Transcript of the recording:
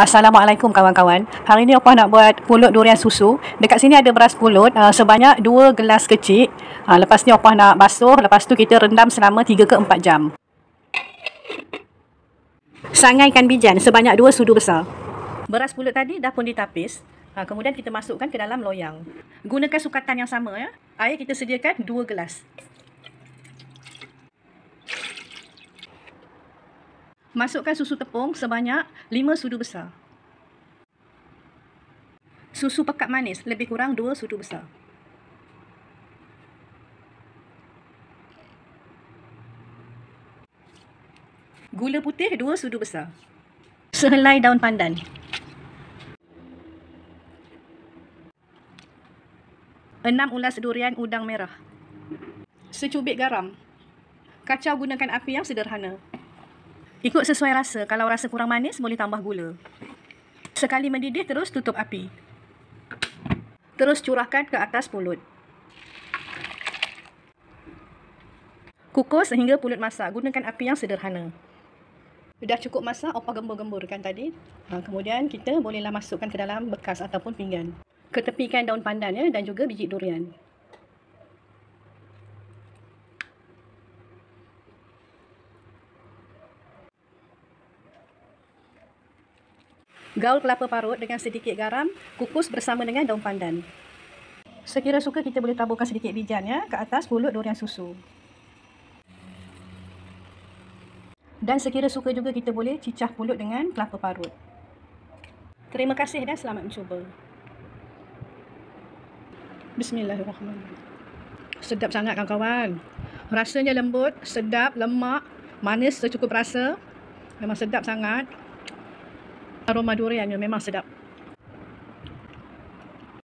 Assalamualaikum kawan-kawan. Hari ni apa nak buat pulut durian susu. Dekat sini ada beras pulut uh, sebanyak 2 gelas kecil. Uh, lepas ni apa nak basuh, lepas tu kita rendam selama 3 ke 4 jam. Sangaikan bijan sebanyak 2 sudu besar. Beras pulut tadi dah pun ditapis. Uh, kemudian kita masukkan ke dalam loyang. Gunakan sukatan yang sama ya. Air kita sediakan 2 gelas. Masukkan susu tepung sebanyak 5 sudu besar. Susu pekat manis lebih kurang 2 sudu besar. Gula putih 2 sudu besar. Sehelai daun pandan. Enam ulas durian udang merah. Secubit garam. Kacau gunakan api yang sederhana. Ikut sesuai rasa. Kalau rasa kurang manis, boleh tambah gula. Sekali mendidih, terus tutup api. Terus curahkan ke atas pulut. Kukus sehingga pulut masak. Gunakan api yang sederhana. Dah cukup masak, opa gembur-gemburkan tadi. Ha, kemudian kita bolehlah masukkan ke dalam bekas ataupun pinggan. Ketepikan daun pandan ya, dan juga biji durian. Gaul kelapa parut dengan sedikit garam, kukus bersama dengan daun pandan. Sekira suka kita boleh taburkan sedikit bijan ya ke atas pulut durian susu. Dan sekira suka juga kita boleh cicah pulut dengan kelapa parut. Terima kasih dan selamat mencuba. Bismillahirrahmanirrahim. Sedap sangat kawan-kawan. Rasanya lembut, sedap, lemak, manis secukup rasa. Memang sedap sangat aroma duriannya memang sedap.